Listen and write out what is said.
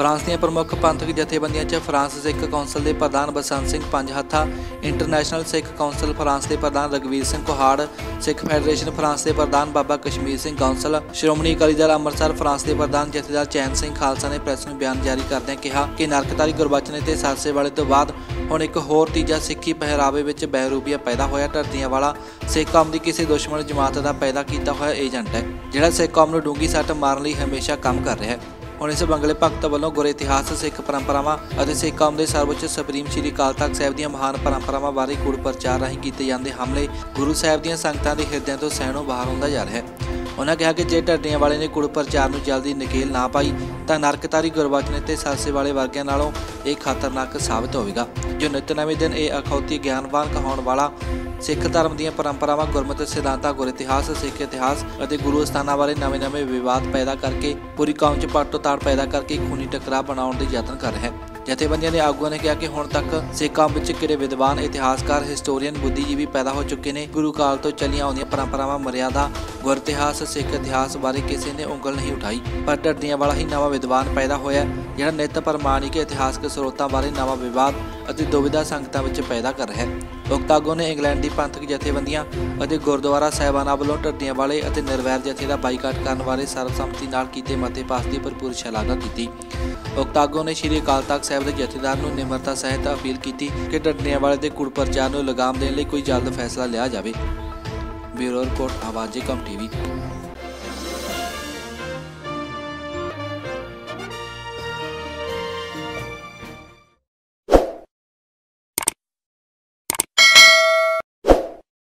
France ਦੀਆਂ ਪ੍ਰਮੁੱਖ ਪੰਥਕ ਜਥੇਬੰਦੀਆਂ 'ਚ ਫਰਾਂਸ ਸਿੱਖ ਕੌਂਸਲ ਦੇ ਪ੍ਰਧਾਨ ਬਸੰਤ ਸਿੰਘ ਪੰਜ ਹੱਥਾ, ਇੰਟਰਨੈਸ਼ਨਲ ਸਿੱਖ ਕੌਂਸਲ ਫਰਾਂਸ ਦੇ ਪ੍ਰਧਾਨ ਰਗਵੀਰ ਸਿੰਘ ਕੋਹਾੜ, ਸਿੱਖ ਫੈਡਰੇਸ਼ਨ ਫਰਾਂਸ ਦੇ ਪ੍ਰਧਾਨ ਬਾਬਾ ਕਸ਼ਮੀਰ ਸਿੰਘ ਕੌਂਸਲ, ਸ਼੍ਰੋਮਣੀ ਅਕਾਲੀ ਦਲ ਅੰਮ੍ਰਿਤਸਰ ਫਰਾਂਸ ਦੇ ਪ੍ਰਧਾਨ ਜਥੇਦਾਰ ਚੈਨ ਸਿੰਘ ਖਾਲਸਾ ਨੇ ਪ੍ਰੈਸ ਨੂੰ ਬਿਆਨ ਜਾਰੀ ਕਰਦਿਆਂ ਕਿਹਾ ਕਿ ਨਰਕਤਾਰੀ ਗੁਰਬਚਨ ਤੇ ਸਾਸੇ ਵਾਲੇ ਤੋਂ ਬਾਅਦ ਹੁਣ ਇੱਕ ਹੋਰ ਤੀਜਾ ਸਿੱਖੀ ਪਹਿਰਾਵੇ ਵਿੱਚ ਬਹਿਰੂਪੀਆ ਪੈਦਾ ਹੋਇਆ। ਧਰਤੀਆਂ ਵਾਲਾ ਸਿੱਖ ਕੌਮ ਦੀ ਕਿਸੇ ਦੁਸ਼ਮਣ ਜਮਾਤ ਦਾ ਪੈਦਾ ਕੀਤਾ ਹੋਇਆ ਏਜੰਟ ਹੈ, ਜਿਹੜਾ ਸਿੱਖ ਕੌਮ ਨੂੰ ਡੂੰਗੀ ਸੱਟ ਮਾਰਨ ਲਈ ਹਮੇਸ਼ਾ ਕੰਮ ਕਰ ਰਿਹਾ ਹੈ। ਹੁਣ ਇਸ ਬੰਗਲੇ ਭਗਤ ਵੱਲੋਂ ਗੁਰ ਇਤਿਹਾਸ, ਸਿੱਖ ਪਰੰਪਰਾਵਾਂ ਅਤੇ ਸਿੱਖ ਕੌਮ ਦੇ ਸਰਵਉੱਚ ਸੁਪਰੀਮ ਸ੍ਰੀ ਅਕਾਲ ਤਖਤ ਸਾਹਿਬ ਦੀਆਂ ਮਹਾਨ ਪਰੰਪਰਾਵਾਂ ਬਾਰੇ ਕੂੜ ਪ੍ਰਚਾਰ ਰਾਹੀਂ ਕੀਤੇ ਜਾਂਦੇ ਹਮਲੇ ਗੁਰੂ ਸਾਹਿਬ ਦੀਆਂ ਸੰਗਤਾਂ ਦੇ ਹਿਰਦਿਆਂ ਤੋਂ ਸਹਿਣੋਂ ਬਾਹਰ ਹੁੰਦਾ ਜਾ ਰਿਹਾ ਹੈ। ਉਹਨਾਂ ਕਿਹਾ ਕਿ ਜੇ ਢੱਡੀਆਂ ਵਾਲੇ ਨੇ ਕੁੜ ਪ੍ਰਚਾਰ ਨੂੰ ਜਲਦੀ ਨਕੇਲ ਨਾ ਪਾਈ, ਤਾਂ ਨਰਕਤਾਰੀ ਗੁਰਬਚਨ ਤੇ ਸਾਸੇ ਵਾਲੇ ਵਰਗਿਆਂ ਨਾਲੋਂ ਇਹ ਖਤਰਨਾਕ ਸਾਬਤ ਹੋਵੇਗਾ। ਜੋ ਨਿਤ ਦਿਨ ਇਹ ਅਖੌਤੀ ਗਿਆਨਵਾਨ ਕਹਾਉਣ ਵਾਲਾ ਸਿੱਖ ਧਰਮ ਦੀਆਂ ਪਰੰਪਰਾਵਾਂ, ਗੁਰਮਤਿ ਸਿਧਾਂਤਾਂ, ਗੁਰ ਸਿੱਖ ਇਤਿਹਾਸ ਅਤੇ ਗੁਰੂ ਅਸਥਾਨਾਂ ਬਾਰੇ ਨਵੇਂ-ਨਵੇਂ ਵਿਵਾਦ ਪੈਦਾ ਕਰਕੇ, ਪੂਰੀ ਕੌਮ 'ਚ ਪੱਟੋ ਤਾੜ ਪੈਦਾ ਕਰਕੇ ਖੂਨੀ ਟਕਰਾਅ ਬਣਾਉਣ ਦੇ ਯਤਨ ਕਰ ਰਿਹਾ ਹੈ। ਜਥੇਬੰਦੀਆਂ ਦੇ ਆਗੂਆਂ ਨੇ ਕਿਹਾ ਕਿ ਹੁਣ ਤੱਕ ਸਿੱਖਾਂ ਵਿੱਚ ਕਿਹੜੇ ਵਿਦਵਾਨ, ਇਤਿਹਾਸਕਾਰ, ਹਿਸਟੋਰੀਅਨ, ਬੁੱਧੀਜੀਵੀ ਪੈਦਾ ਹੋ ਚੁੱਕੇ ਨੇ, ਗੁਰੂ ਕਾਲ ਤੋਂ ਚੱਲੀਆਂ ਆਉਂਦੀਆਂ ਪਰੰਪਰਾਵਾਂ, ਮਰਿਆਦਾ ਗੁਰਤਿਹਾਸ, ਸਿੱਖ ਇਤਿਹਾਸ ਬਾਰੇ ਕਿਸੇ ਨੇ ਉਂਗਲ ਨਹੀਂ ਉਠਾਈ, ਪਰ ਢੱਡੀਆਂ ਵਾਲਾ ਹੀ ਨਵਾਂ ਵਿਦਵਾਨ ਪੈਦਾ ਹੋਇਆ ਜਿਹੜਾ ਨਿਤ ਪ੍ਰਮਾਣਿਕ ਇਤਿਹਾਸਕ ਸਰੋਤਾਂ ਬਾਰੇ ਨਵਾਂ ਵਿਵਾਦ ਅਤੇ ਦੁਵਿਧਾ ਸੰਗਤਾਂ ਵਿੱਚ ਪੈਦਾ ਕਰ ਰਿਹਾ ਹੈ। ਉਕਤ ਨੇ ਇੰਗਲੈਂਡ ਦੀ ਪੰਥਕ ਜਥੇਬੰਦੀਆਂ ਅਤੇ ਗੁਰਦੁਆਰਾ ਸਾਹਿਬਾਨਾਂ ਵੱਲੋਂ ਢੱਡੀਆਂ ਵਾਲੇ ਅਤੇ ਨਿਰਵੈਰ ਜਥੇ ਦਾ ਬਾਈਕਾਟ ਕਰਨ ਬਾਰੇ ਸਰਬਸੰਮਤੀ ਨਾਲ ਕੀਤੇ ਮਤੇ ਪਾਸ ਦੀ ਭਰਪੂਰ ਸ਼ਲਾਘਾ ਕੀਤੀ। ਉਕਤ ਨੇ ਸ਼੍ਰੀ ਅਕਾਲ ਤਖਤ ਸਾਹਿਬ ਦੇ ਜਥੇਦਾਰ ਨੂੰ ਨਿਮਰਤਾ ਸਹਿਤ ਅਪੀਲ ਕੀਤੀ ਕਿ ਢੱਡੀਆਂ ਵਾਲੇ ਦੇ ਕੁੜ ਪ੍ਰਚਾਰ ਨੂੰ ਲਗਾਮ ਦੇਣ ਲਈ ਕੋਈ ਜਲਦ ਫੈਸਲਾ ਲਿਆ ਜਾਵੇ। Bureau report Awaaze Kaum TV